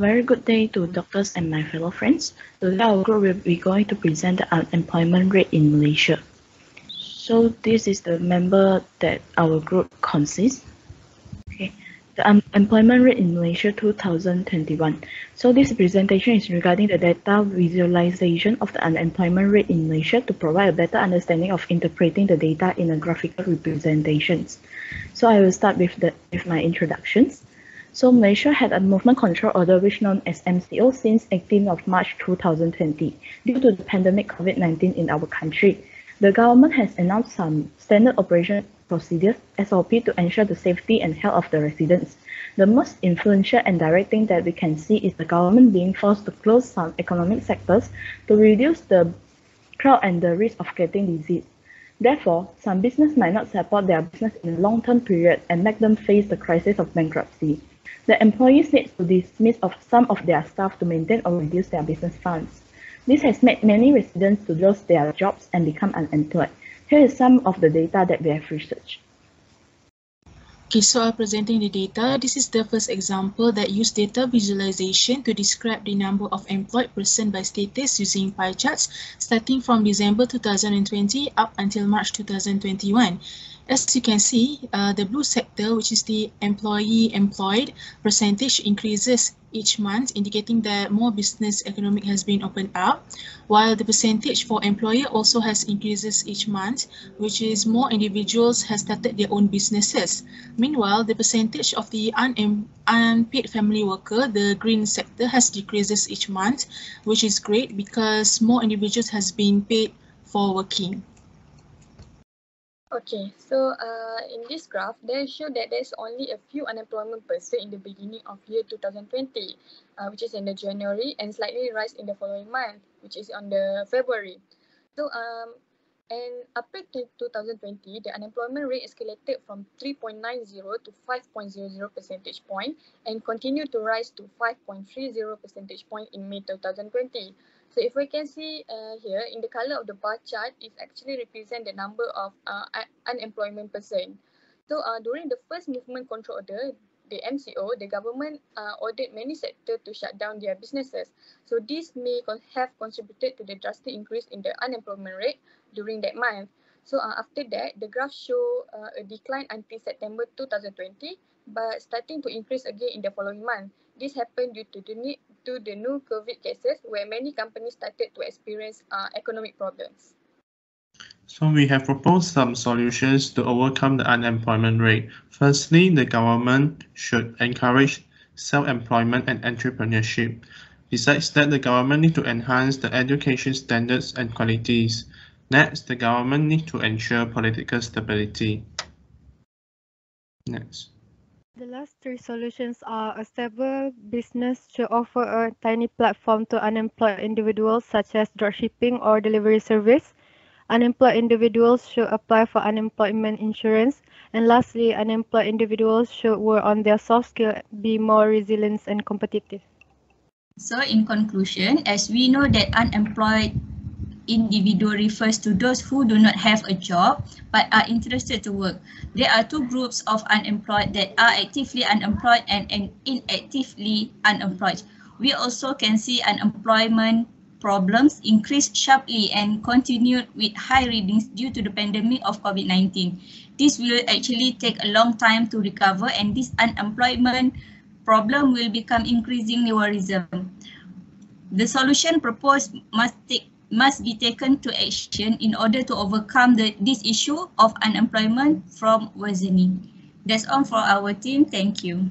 very good day to doctors and my fellow friends. Today our group will be going to present the unemployment rate in Malaysia. So this is the member that our group consists. Okay, the unemployment rate in Malaysia 2021. So this presentation is regarding the data visualization of the unemployment rate in Malaysia to provide a better understanding of interpreting the data in a graphical representations. So I will start with the with my introductions. So Malaysia had a movement control order which known as MCO since 18th of March 2020 due to the pandemic COVID-19 in our country. The government has announced some standard operation procedures SOP to ensure the safety and health of the residents. The most influential and direct thing that we can see is the government being forced to close some economic sectors to reduce the crowd and the risk of getting disease. Therefore, some business might not support their business in a long-term period and make them face the crisis of bankruptcy. The employees need to dismiss of some of their staff to maintain or reduce their business funds. This has made many residents to lose their jobs and become unemployed. Here is some of the data that we have researched. Okay, so I'm presenting the data. This is the first example that use data visualization to describe the number of employed person by status using pie charts starting from December 2020 up until March 2021. As you can see, uh, the blue sector, which is the employee employed percentage increases each month, indicating that more business economic has been opened up, while the percentage for employer also has increases each month, which is more individuals has started their own businesses. Meanwhile, the percentage of the unpaid family worker, the green sector, has decreases each month, which is great because more individuals has been paid for working. Okay, so uh, in this graph, they show that there's only a few unemployment person in the beginning of year 2020, uh, which is in the January, and slightly rise in the following month, which is on the February. So, um, and up to 2020, the unemployment rate escalated from 3.90 to 5.00 percentage point and continued to rise to 5.30 percentage point in May 2020. So if we can see uh, here in the color of the bar chart, it actually represent the number of uh, unemployment person. So uh, during the first movement control order, the MCO, the government uh, ordered many sectors to shut down their businesses. So this may have contributed to the drastic increase in the unemployment rate during that month. So uh, after that, the graph show uh, a decline until September 2020, but starting to increase again in the following month. This happened due to the need to the new COVID cases where many companies started to experience uh, economic problems. So we have proposed some solutions to overcome the unemployment rate. Firstly, the government should encourage self-employment and entrepreneurship. Besides that, the government need to enhance the education standards and qualities. Next, the government need to ensure political stability. Next. The last three solutions are a stable business should offer a tiny platform to unemployed individuals such as dropshipping or delivery service. Unemployed individuals should apply for unemployment insurance. And lastly, unemployed individuals should work on their soft skill, be more resilient and competitive. So in conclusion, as we know that unemployed individual refers to those who do not have a job but are interested to work. There are two groups of unemployed that are actively unemployed and, and inactively unemployed. We also can see unemployment problems increase sharply and continued with high readings due to the pandemic of COVID-19. This will actually take a long time to recover and this unemployment problem will become increasingly worrisome. The solution proposed must take must be taken to action in order to overcome the, this issue of unemployment from worsening. That's all for our team. Thank you.